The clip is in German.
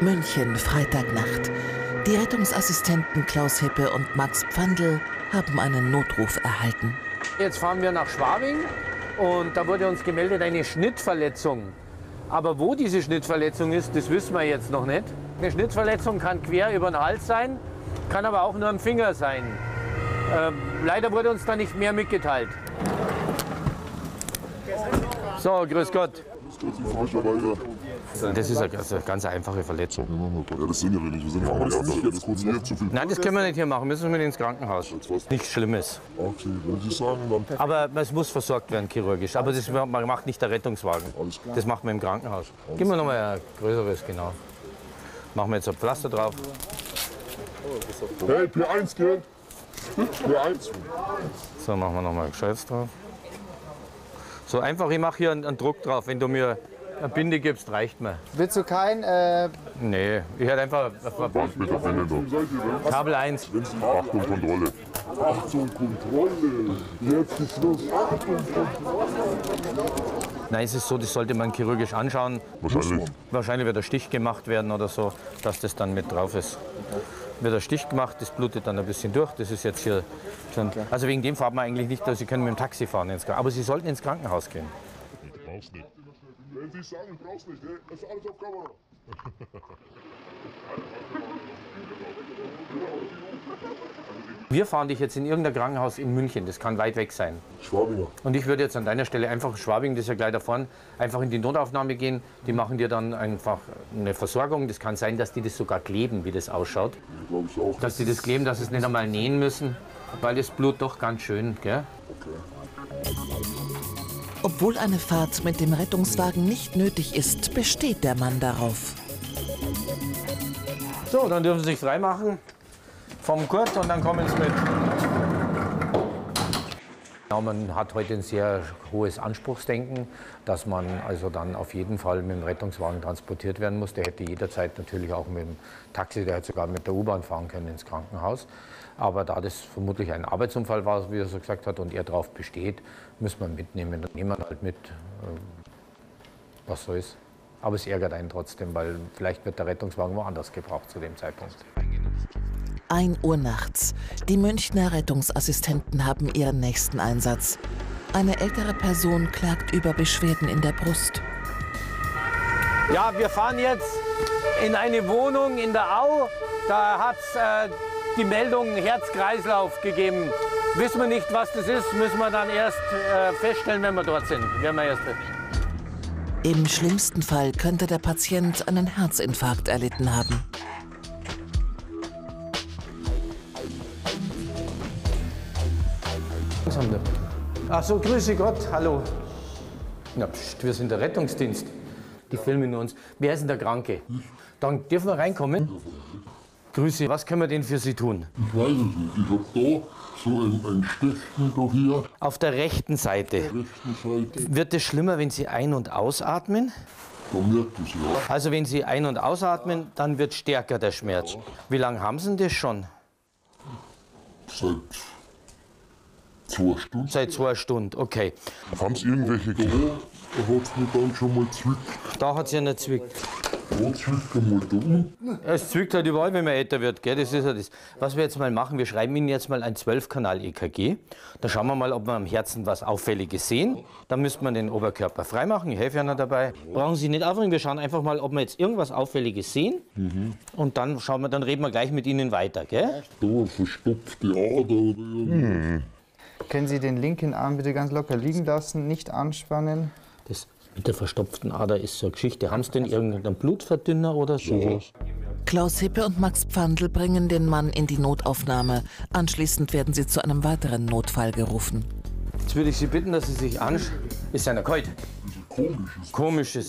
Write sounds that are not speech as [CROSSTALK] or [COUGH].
München, Freitagnacht. Die Rettungsassistenten Klaus Hippe und Max Pfandl haben einen Notruf erhalten. Jetzt fahren wir nach Schwabing und da wurde uns gemeldet eine Schnittverletzung. Aber wo diese Schnittverletzung ist, das wissen wir jetzt noch nicht. Eine Schnittverletzung kann quer über den Hals sein, kann aber auch nur am Finger sein. Ähm, leider wurde uns da nicht mehr mitgeteilt. So, grüß Gott. Das ist eine ganz, eine ganz einfache Verletzung. Ja, das sind ja wir nicht. Wir sind ja Ambulanten. Das kurz nicht zu viel. Nein, das können wir nicht hier machen. Müssen wir mit ins Krankenhaus. Nichts Schlimmes. Okay, wenn Sie sagen, dann. Aber es muss versorgt werden chirurgisch. Aber das macht nicht der Rettungswagen. Das machen wir im Krankenhaus. Gib mir noch mal ein größeres, genau. Machen wir jetzt ein Pflaster drauf. Hey, P1, gell? P1. So, machen wir noch mal ein Gescheites drauf. So einfach, ich mache hier einen, einen Druck drauf. Wenn du mir eine Binde gibst, reicht mir. Willst du kein, äh, Nee, ich hätte einfach Was mit der da? Kabel 1. Achtung, Kontrolle. Achtung, Kontrolle. Jetzt ist los. Achtung, Nein, es ist so, das sollte man chirurgisch anschauen. Wahrscheinlich. Wahrscheinlich wird der Stich gemacht werden oder so, dass das dann mit drauf ist. Wird der Stich gemacht, das blutet dann ein bisschen durch. Das ist jetzt hier schon. Also wegen dem fahren wir eigentlich nicht, dass Sie können mit dem Taxi fahren ins Krankenhaus. Aber Sie sollten ins Krankenhaus gehen. Brauchst nicht. Wenn Sie sagen, brauchst nicht, hey, das ist alles auf Kamera. [LAUGHS] Wir fahren dich jetzt in irgendein Krankenhaus in München. Das kann weit weg sein. Schwabinger. Und ich würde jetzt an deiner Stelle einfach Schwabing, das ist ja gleich da vorne, einfach in die Notaufnahme gehen. Die machen dir dann einfach eine Versorgung. Das kann sein, dass die das sogar kleben, wie das ausschaut. Glaube ich auch. Dass die das kleben, dass sie es nicht einmal nähen müssen, weil das Blut doch ganz schön, gell? Obwohl eine Fahrt mit dem Rettungswagen nicht nötig ist, besteht der Mann darauf. So, dann dürfen Sie sich freimachen vom Gurt und dann kommen Sie mit. Ja, man hat heute ein sehr hohes Anspruchsdenken, dass man also dann auf jeden Fall mit dem Rettungswagen transportiert werden muss. Der hätte jederzeit natürlich auch mit dem Taxi, der hätte sogar mit der U-Bahn fahren können ins Krankenhaus. Aber da das vermutlich ein Arbeitsunfall war, wie er so gesagt hat, und er darauf besteht, müssen wir mitnehmen. Dann nehmen wir halt mit. ähm, Was soll's. Aber es ärgert einen trotzdem, weil vielleicht wird der Rettungswagen woanders gebraucht zu dem Zeitpunkt. 1 Uhr nachts. Die Münchner Rettungsassistenten haben ihren nächsten Einsatz. Eine ältere Person klagt über Beschwerden in der Brust. Ja, wir fahren jetzt in eine Wohnung in der Au. Da hat es äh, die Meldung Herz-Kreislauf gegeben. Wissen wir nicht, was das ist, müssen wir dann erst äh, feststellen, wenn wir dort sind. Werden wir erst Im schlimmsten Fall könnte der Patient einen Herzinfarkt erlitten haben. Was haben wir? Ach so, grüße Gott, hallo. Na, pst, wir sind der Rettungsdienst. Die filmen uns. Wer ist denn der Kranke? Dann dürfen wir reinkommen. Grüße, was können wir denn für Sie tun? Ich weiß es nicht. Ich habe da so ein, ein Stechen da hier, Auf der rechten Seite. rechten Seite. Wird es schlimmer, wenn Sie ein- und ausatmen? Da merkt es ja. Also wenn Sie ein- und ausatmen, dann wird stärker der Schmerz. Wie lange haben Sie denn das schon? Seit zwei Stunden. Seit zwei Stunden, okay. Haben Sie irgendwelche Da hat es mich dann schon mal zwickt. Da hat es ja nicht zwickt. Da zwickt einmal da unten. Es zwickt halt überall, wenn man älter wird. Gell? Das ist ja das. Was wir jetzt mal machen, wir schreiben Ihnen jetzt mal ein 12-Kanal-EKG. Da schauen wir mal, ob wir am Herzen was Auffälliges sehen. Dann müsste man den Oberkörper freimachen. Ich helfe Ihnen dabei. Brauchen Sie nicht aufregen. Wir schauen einfach mal, ob wir jetzt irgendwas Auffälliges sehen. Und dann, schauen wir, dann reden wir gleich mit Ihnen weiter. Gell? Da verstopfte Ader oder irgendwas. Können Sie den linken Arm bitte ganz locker liegen lassen, nicht anspannen? Das mit der verstopften Ader ist so eine Geschichte. Haben Sie denn irgendeinen Blutverdünner oder so? Klaus Hippe und Max Pfandl bringen den Mann in die Notaufnahme. Anschließend werden sie zu einem weiteren Notfall gerufen. Jetzt würde ich Sie bitten, dass Sie sich anschauen. Ist ja eine kalt. Komisches. Komisches.